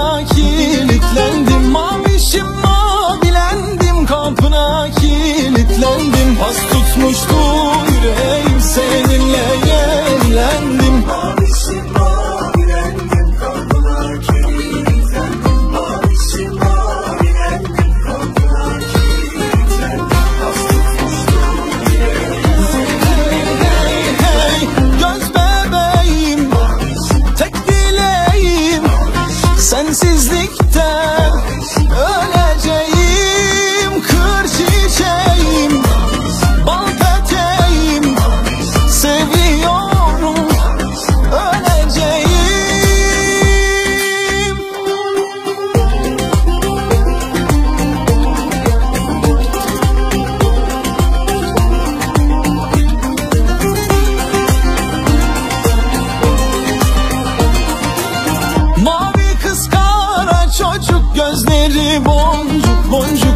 kapına kilitlendim Mavişim mavilendim kapına kilitlendim. Pas tutmuştu yüreğim seni Çocuk gözleri boncuk boncuk.